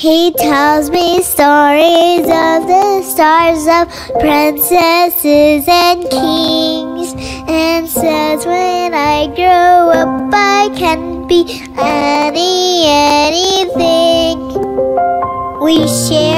He tells me stories of the stars of princesses and kings and says when I grow up I can be any anything. We share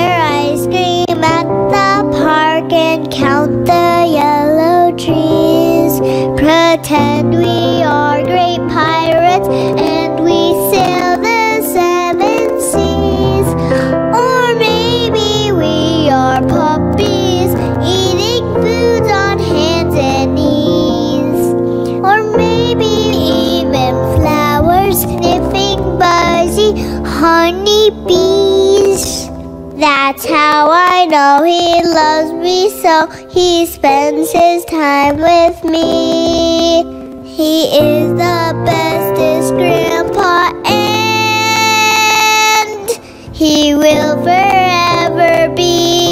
That's how I know he loves me so. He spends his time with me. He is the bestest grandpa, and he will forever be.